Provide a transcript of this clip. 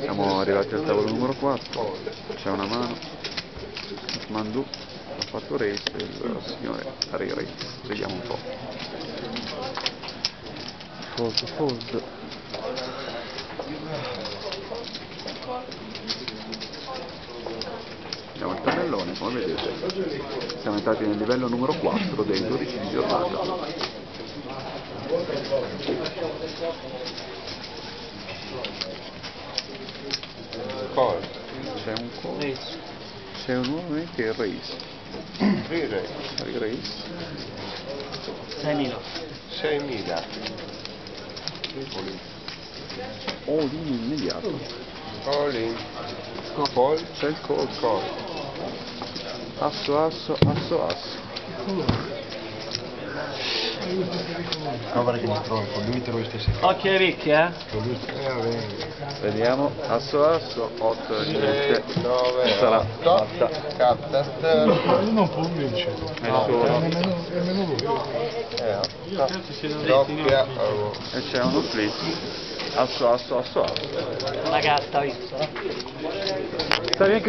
Siamo arrivati al tavolo numero 4, c'è una mano, Mandu ha fatto race il signore Harry Race, vediamo un po'. Fold, fold. Vediamo il tabellone, come vedete. Siamo entrati nel livello numero 4 dei 12 di giornata. Cosa? C'è un call, c'è un nuovamente il race. Dire Harry Race. 6.000. 6.000. All in immediato. All in. Call. C'è il call. Call. Asso, asso, asso, asso. No, guarda che mi trovo, con lui te lo stesso. Occhio ai ricchi, eh? Eh. Vediamo, asso, asso, 8, niente. 9, Sarà 8. fatta. Carta sterna. Lui non può vincere. Nemmeno, lui. Eh. Doppia. oh. E c'è uno split. Asso, asso, asso, asso. La carta, visto? Stavi anche